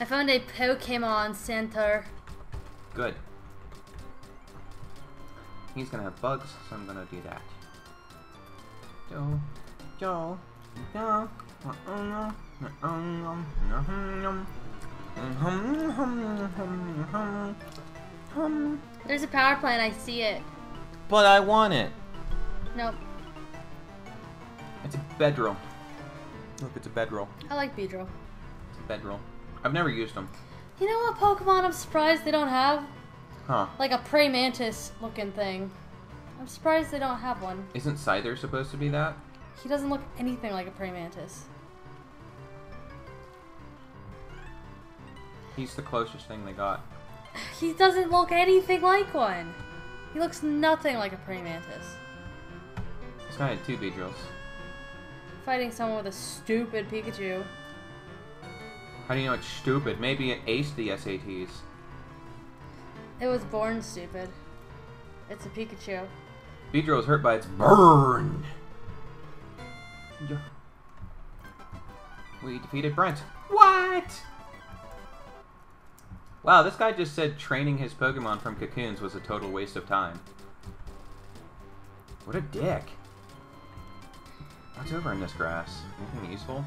I found a Pokemon Center. Good. He's gonna have bugs, so I'm gonna do that. Joe, Joe, Joe. There's a power plant, I see it. But I want it. Nope. It's a bedroll. Look, it's a bedroll. I like Beedrill. It's a bedroll. I've never used them. You know what Pokemon I'm surprised they don't have? Huh. Like a praying mantis looking thing. I'm surprised they don't have one. Isn't Scyther supposed to be that? He doesn't look anything like a praying mantis. He's the closest thing they got. He doesn't look anything like one. He looks nothing like a praying mantis. This guy had two Beedrills. Fighting someone with a stupid Pikachu. How do you know it's stupid? Maybe it aced the SATs. It was born stupid. It's a Pikachu. Beedrill was hurt by its burn. Yeah. We defeated Brent. What? Wow, this guy just said training his Pokemon from cocoons was a total waste of time. What a dick. What's over in this grass? Anything useful?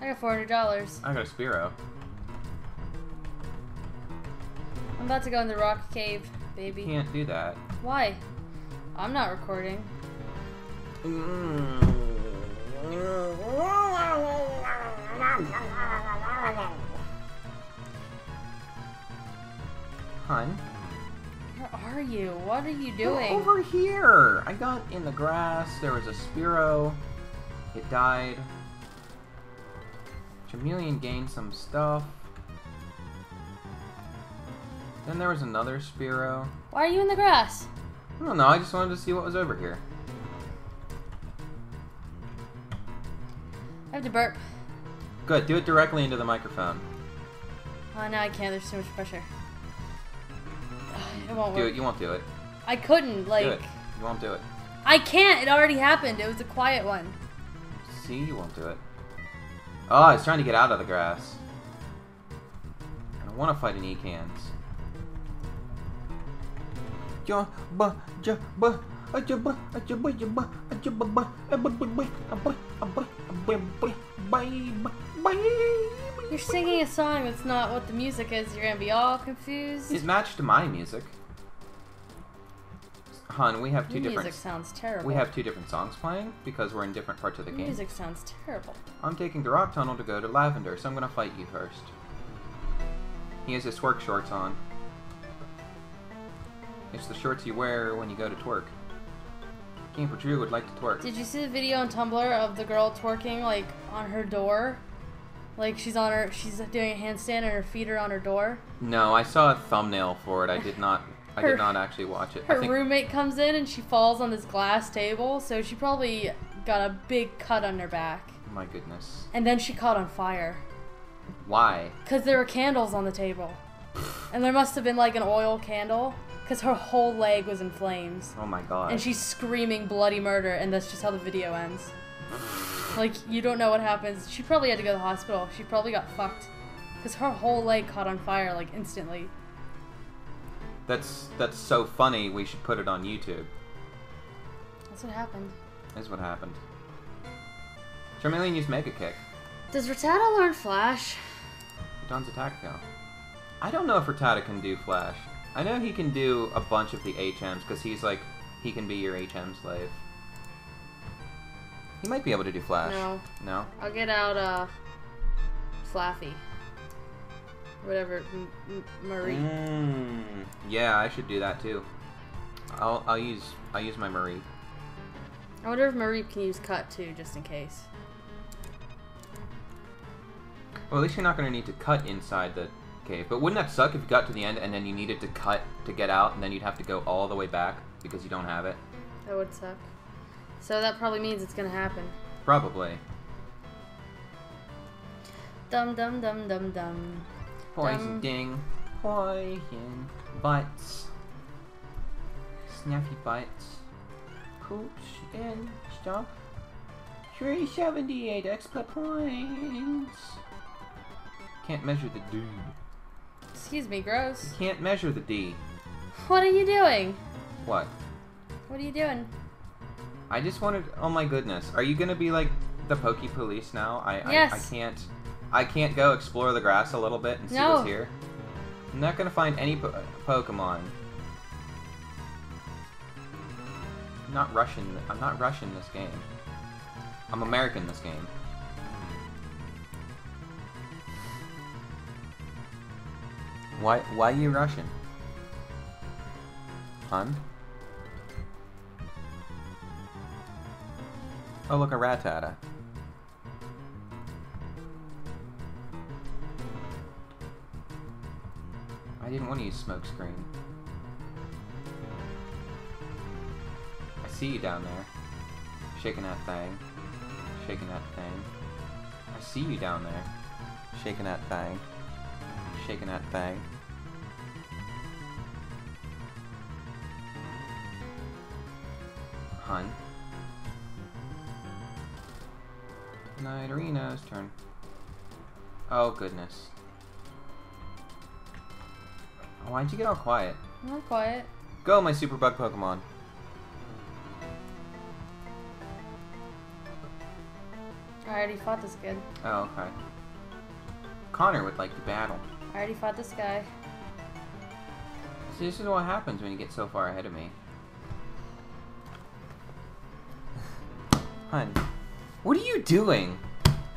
I got four hundred dollars. I got a Spearow. I'm about to go in the rock cave, baby. Can't do that. Why? I'm not recording. Hun? Where are you? What are you doing? over here! I got in the grass, there was a Spearow, It died. Charmeleon gained some stuff. Then there was another Spearow. Why are you in the grass? I don't know, I just wanted to see what was over here. I have to burp. Good, do it directly into the microphone. Oh, no, I can't. There's too much pressure. It won't Do work. it, you won't do it. I couldn't, like... Do it. You won't do it. I can't! It already happened. It was a quiet one. See, you won't do it. Oh, it's trying to get out of the grass. I don't want to fight an Ekans. Ja, ba, ja, ba, a, ja, ba, a, ja, ba, ja, ba, a, ja, ba, ba, a, ba, ba, ba, a, ba, a, ba, a, ba, ba, bye, ba, bye. You're singing a song that's not what the music is. You're gonna be all confused. It matched to my music. Hun, we have two Your different. music sounds terrible. We have two different songs playing because we're in different parts of the Your game. music sounds terrible. I'm taking the rock tunnel to go to Lavender, so I'm gonna fight you first. He has his twerk shorts on. It's the shorts you wear when you go to twerk. Camper Drew would like to twerk. Did you see the video on Tumblr of the girl twerking like on her door? Like she's on her, she's doing a handstand and her feet are on her door. No, I saw a thumbnail for it. I did not. I Her- did not actually watch it. Her think roommate comes in and she falls on this glass table, so she probably got a big cut on her back. my goodness. And then she caught on fire Why? because there were candles on the table, and there must have been like an oil candle because her whole leg was in flames. Oh my god. and she's screaming bloody murder, and that's just how the video ends. Like, you don't know what happens. She probably had to go to the hospital. She probably got fucked. Because her whole leg caught on fire, like, instantly. That's that's so funny. We should put it on YouTube. That's what happened. That's what happened. Charmeleon used Mega Kick. Does Rattata learn Flash? Don's attack go. I don't know if Rattata can do Flash. I know he can do a bunch of the HMs because he's like he can be your HM slave. He might be able to do Flash. No. No. I'll get out, uh, Flaffy. Whatever, M- M- Marie. Mm, yeah, I should do that too. I'll I'll use I'll use my Marie. I wonder if Marie can use Cut, too, just in case. Well, at least you're not going to need to cut inside the cave. But wouldn't that suck if you got to the end and then you needed to cut to get out, and then you'd have to go all the way back because you don't have it? That would suck. So that probably means it's gonna happen. Probably. Dum dum dum dum dum. Poison ding. Poison butts. Snappy butts. Poops and stuff. 378 expert points. can't measure the D. Excuse me, gross. You can't measure the D. What are you doing? What? What are you doing? I just wanted. Oh my goodness. Are you gonna be like the Pokey Police now? I I, I can't. I can't go explore the grass a little bit and see No. what's here. I'm not gonna find any po- Pokemon. I'm not rushing. I'm not rushing this game. I'm American this game. Why? Why you rushing? Hun? Oh, look, a Rattata. I didn't want to use smoke screen. I see you down there. Shaking that thing. Shaking that thing. I see you down there. Shaking that thing. Shaking that thing. Hun. Night Arena's turn. Oh goodness. Why'd you get all quiet? Not quiet. Go, my super bug Pokemon. I already fought this kid. Oh, okay. Connor would like to battle. I already fought this guy. See, this is what happens when you get so far ahead of me. Hun, what are you doing?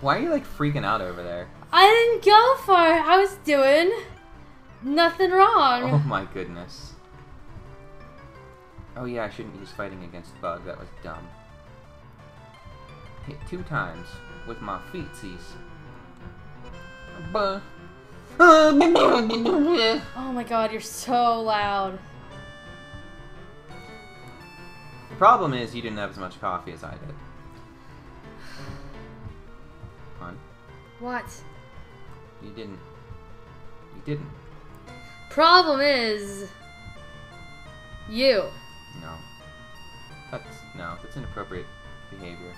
Why are you like freaking out over there? I didn't go for it. I was doing nothing wrong. Oh my goodness. Oh yeah, I shouldn't use fighting against Bug. That was dumb. Hit two times with my feetsies. Buh. Oh my god, you're so loud. The problem is you didn't have as much coffee as I did. Hun, What? you didn't. You didn't. Problem is you. No. That's no. That's inappropriate behavior.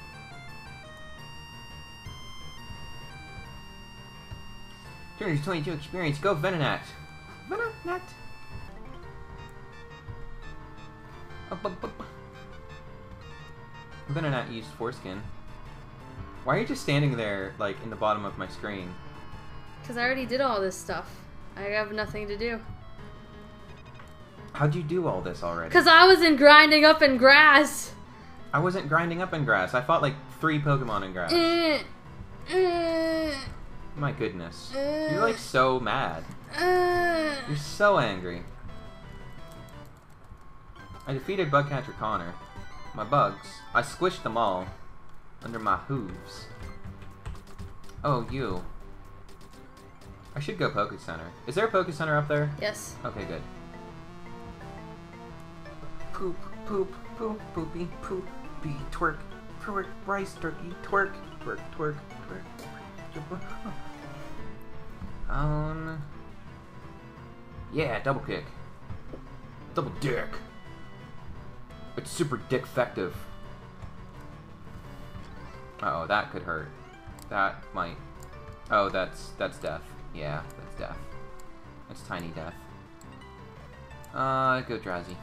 Two hundred twenty-two experience. Go Venonat. Venonat. Venonat used foreskin. Why are you just standing there, like in the bottom of my screen? Because I already did all this stuff. I have nothing to do. How'd you do all this already? Because I wasn't grinding up in grass. I wasn't grinding up in grass. I fought like three Pokemon in grass. Mm, mm, My goodness. You're like so mad. mm. You're so angry. I defeated Bugcatcher Connor. My bugs. I squished them all. Under my hooves. Oh, you. I should go Poke Center. Is there a Poke Center up there? Yes. Okay, good. Poop, poop, poop, poopy, poopy, twerk, twerk, rice turkey, twerk, twerk, twerk, twerk. Um. Yeah, double kick. Double dick. It's super dick effective. Uh oh, that could hurt. That might. Oh, that's that's death. Yeah, that's death. That's tiny death. Uh, go Drowzee.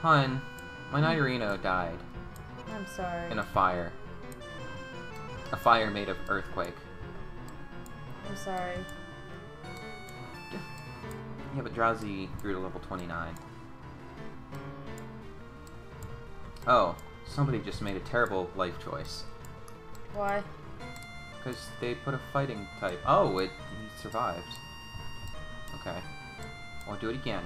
Hun, my Nidorino died I'm sorry. in a fire. A fire made of earthquake. I'm sorry. Yeah, but Drowzee grew to level 29. Oh, somebody just made a terrible life choice. Why? Because they put a fighting type. Oh, it he survived. Okay. I'll do it again.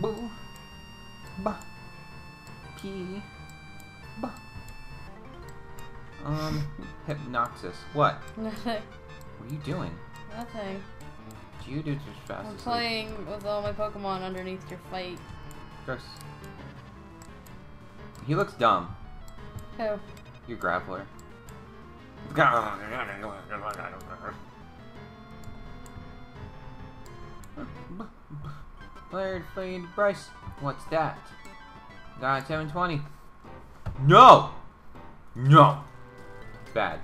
Boo. Ba. Ba. Um, Hypnoxis. What? Nothing. What are you doing? Nothing. Geodude's just fast I'm asleep. playing with all my Pokemon underneath your fight. Gross. He looks dumb. Who? Your grappler. Blared Fade Bryce. What's that? Got 720. No! No! bad.